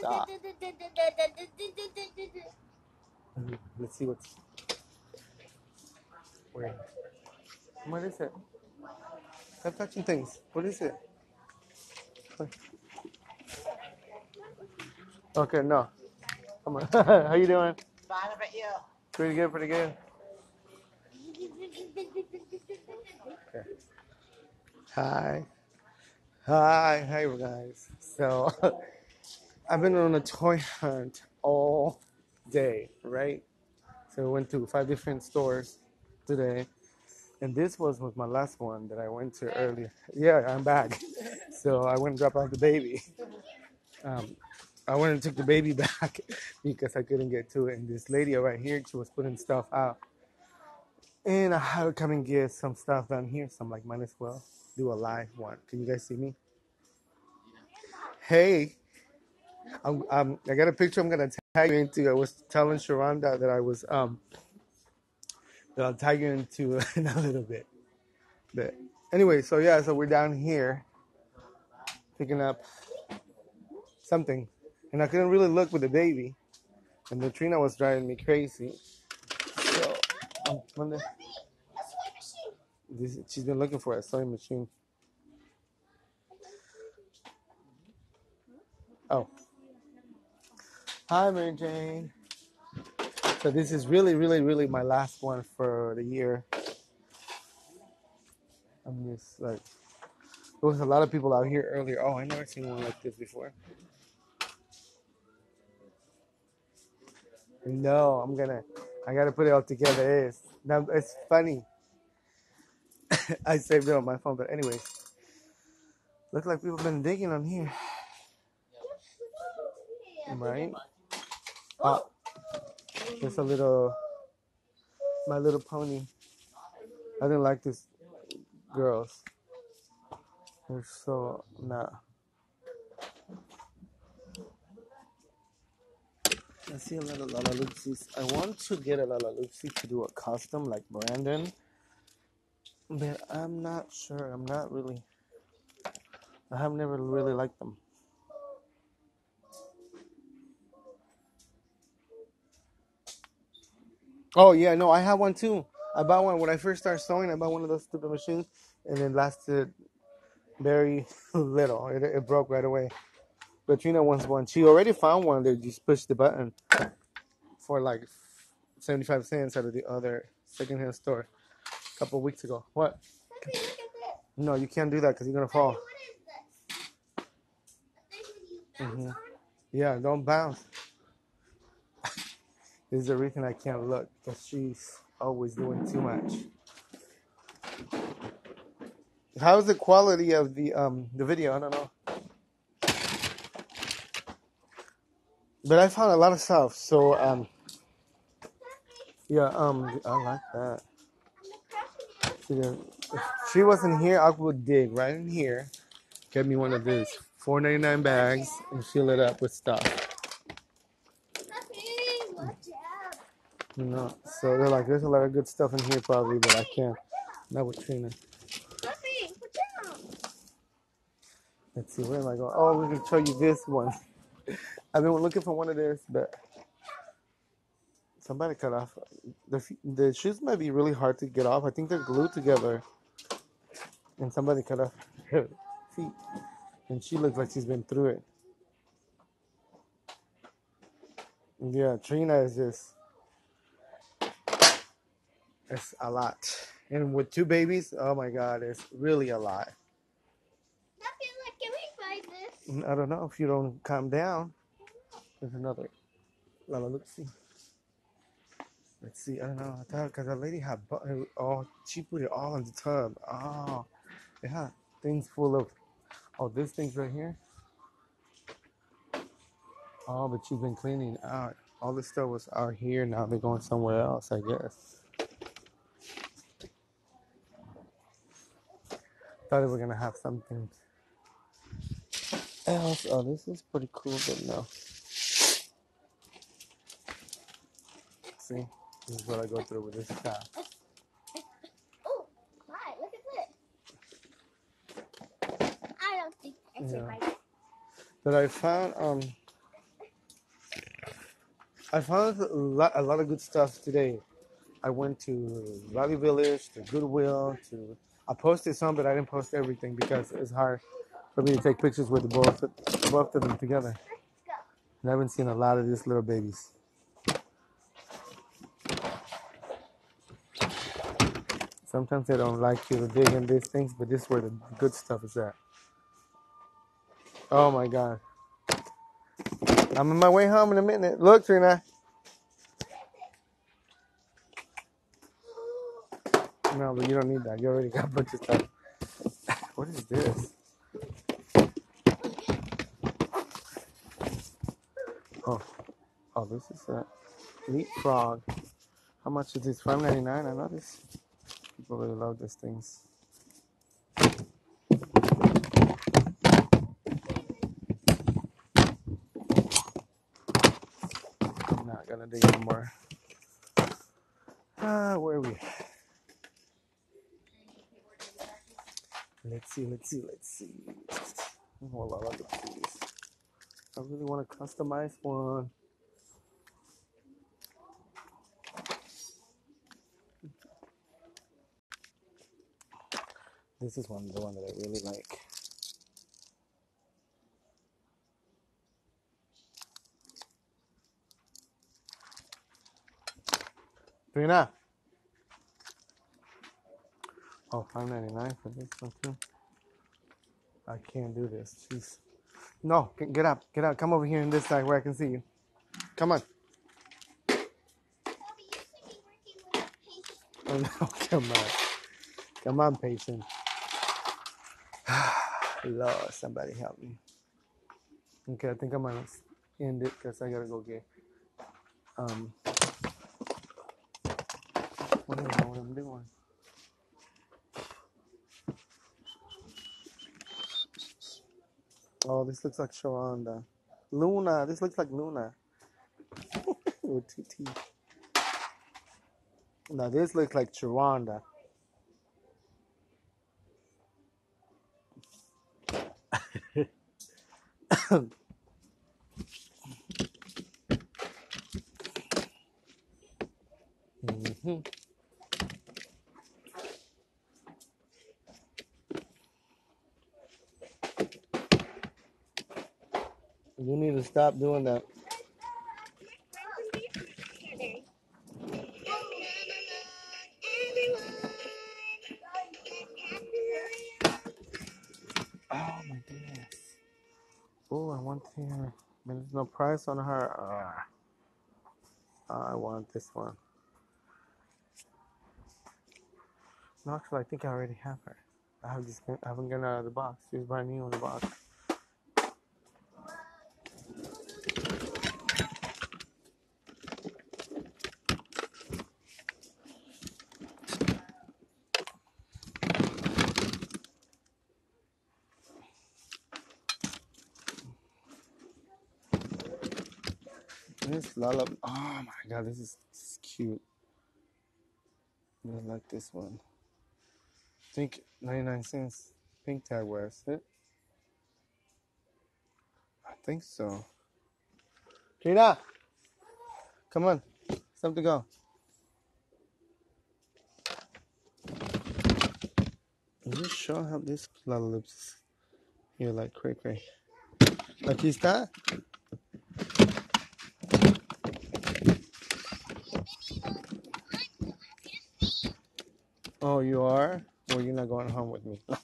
Stop. Let's see what's. Where? What is it? Stop touching things. What is it? Okay, no. Come on. How you doing? Fine about you. Pretty good, pretty good. Okay. Hi. Hi. Hi, guys. So, I've been on a toy hunt all day, right? So, we went to five different stores today. And this was, was my last one that I went to earlier. Yeah, I'm back. So, I went and dropped off the baby. Um, I went and took the baby back because I couldn't get to it. And this lady right here, she was putting stuff out. And I had to come and get some stuff down here. So I'm like, might as well do a live one. Can you guys see me? Hey, I'm, I'm, I got a picture I'm going to tag you into. I was telling Sharonda that I was, um, that I'll tag you into in a little bit. But anyway, so yeah, so we're down here picking up something. And I couldn't really look with the baby. And the Trina was driving me crazy. So, um, Monday, this, she's been looking for a sewing machine. Oh. Hi, Mary Jane. So this is really, really, really my last one for the year. I'm just like, there was a lot of people out here earlier. Oh, I never seen one like this before. No, I'm gonna, I gotta put it all together. It's now it's funny. I saved it on my phone, but anyways, look like people have been digging on here, right? Uh, oh, there's a little, my little pony. I didn't like these girls. They're so nah. I see a lot of Lalaloopsys. I want to get a Lalaloopsy to do a custom like Brandon, but I'm not sure. I'm not really. I have never really liked them. Oh yeah, no, I have one too. I bought one when I first started sewing. I bought one of those stupid machines, and it lasted very little. It, it broke right away. But Trina wants one. She already found one. They just pushed the button for like seventy-five cents out of the other secondhand store a couple weeks ago. What? Puppy, look at this. No, you can't do that because you're gonna fall. Puppy, what is this? A thing you bounce Mhm. on? Yeah, don't bounce. This is the reason I can't look because she's always doing too much. How's the quality of the um the video? I don't know. But I found a lot of stuff. So um yeah, um I like that. If she wasn't here, I would dig right in here, get me one of these four ninety nine bags and fill it up with stuff. Puppy, watch out. You know, so they're like, there's a lot of good stuff in here probably, but I can't. Not with Trina. Let's see, where am I going? Oh, we can show you this one. I've been looking for one of this, but somebody cut off. The the shoes might be really hard to get off. I think they're glued together, and somebody cut off her feet, and she looks like she's been through it. Yeah, Trina is just it's a lot, and with two babies, oh my God, it's really a lot. Puppy, look, can we find this? Mm, I don't know if you don't calm down. There's another. Lala, let's see. Let's see. I don't know. I thought because that lady had bu- oh, she put it all in the tub. Oh, it had things full of. Oh, this thing's right here. Oh, but she's been cleaning out. All this stuff was out here. Now they're going somewhere else, I guess. Thought we were gonna have something else. Oh, this is pretty cool, but no. See, this is what I go through with this stuff. Oh, my, look at this. I don't think that's Yeah. right But I found um I found a lot, a lot of good stuff today. I went to Value Village, to Goodwill, to I posted some, but I didn't post everything because it's hard for me to take pictures with both both of them together. And I haven't seen a lot of these little babies. Sometimes I don't like you to dig in these things, but this is where the good stuff is at. Oh my god. I'm on my way home in a minute. Look, Trina. No, but you don't need that. You already got a bunch of stuff. What is this? Oh, oh, this is a leapfrog. How much is this? Five ninety nine. I know this. People really love these things. I'm not gonna dig anymore. Ah, where are we? Let's see. Let's see. Let's see. Hold on. Look at these. I really want to customize one. This is one, the one that I really like. Trina. Oh, five ninety nine for this one too. I can't do this. Jeez. No, get get up, get up. Come over here in this side where I can see you. Come on. Bobby, you should be working with patients. Oh no, come on. Come on, patient. Lord, somebody help me. Okay, I think I'm gonna end it because I gotta go get um I know what I'm doing? Oh, this looks like Sharonda. Luna, this looks like Luna. Teeth. Now this looks like Sharonda. hmm You need to stop doing that. Oh my goodness. Oh, I want. But there's no price on her. Ah, I want this one. No, actually, I think I already have her. I have this. I haven't gotten out of the box. She's brand new in the box. This lullaby. Oh my god, this is, this is cute. I like this one. I think 99 cents. Pink tag wears it. I think so. Trina, come on. It's time to go. Are you sure how this lollips here like cray cray? Aquí está. Oh, you are? Well, you're not going home with me.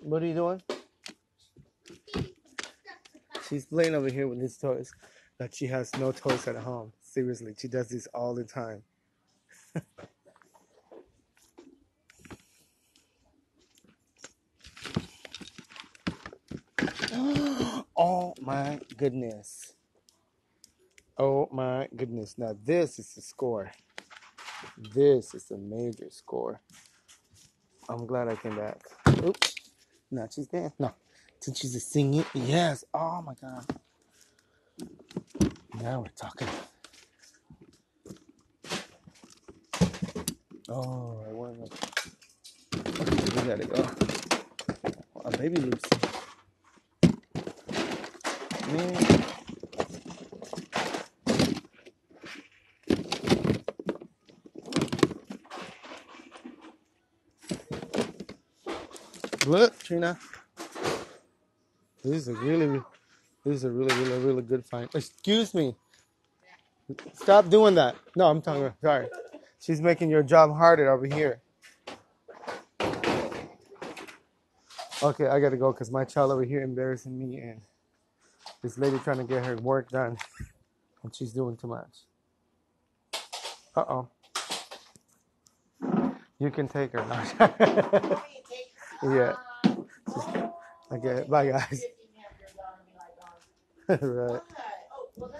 What are you doing? She's playing over here with these toys that she has no toys at home. Seriously, she does this all the time. oh my goodness. Oh my goodness. Now, this is the score. This is a major score. I'm glad I came back. Oops. No, she's there. No. Since she's a singing. Yes. Oh my God. Now we're talking. Oh, I want to. Okay, we gotta go. A baby Lucy. Man. Look, Trina. This is a really, this is a really, really, really good find. Excuse me. Stop doing that. No, I'm talking. About, Sorry. She's making your job harder over here. Okay, I gotta go because my child over here embarrassing me and this lady trying to get her work done and she's doing too much. Uh oh. You can take her now. yeah. Okay, bye guys. right. Oh,